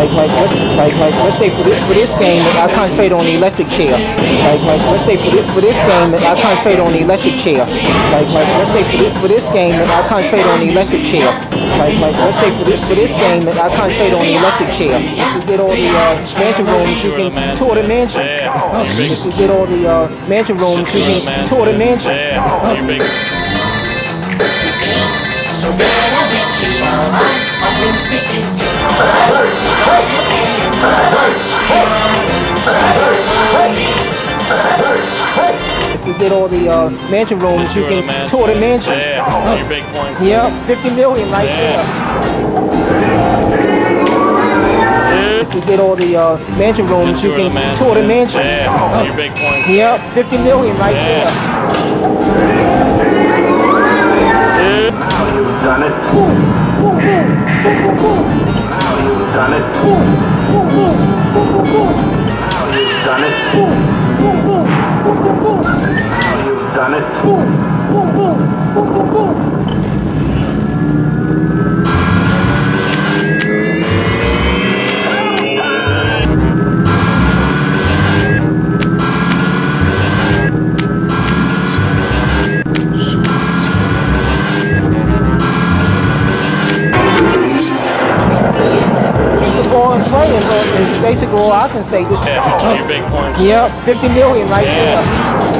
Like, like, let's, like, like, let's say for this, for this game, that I concentrate on the electric chair. Like, like, let's say for this, for this game, that I concentrate on the electric chair. Like, like, let's say for this, for this game, that I concentrate on the electric chair. Like, like, let's say for this, for this game, that I concentrate on the electric chair. If you get all the uh, mansion rooms, you can tour the mansion. If you get all the uh, mansion rooms, you can tour the mansion. If you get all the uh, mansion rooms, you can tour the mansion. Yeah, your big points. Yep, 50 million right there. You get all the uh, mansion rooms, you can tour the mansion. Yeah, your big points. Yep, 50 million right there. Done it. Boom, boom, boom, boom, boom, boom. Done it. Boom, boom, boom, boom, boom, boom. Done it. Boom, boom, boom, boom, boom, boom. Keep the ball in play is, basically all I can say. Just, Yeah, your big points. Yep, 50 million right there.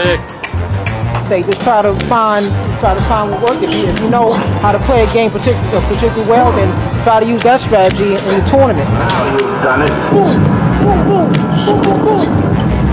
Sick. Say just try to find try to find what works. If you, if you know how to play a game particularly uh, particularly well, then try to use that strategy in the tournament. Done it. Boom, boom, boom, boom, boom, boom.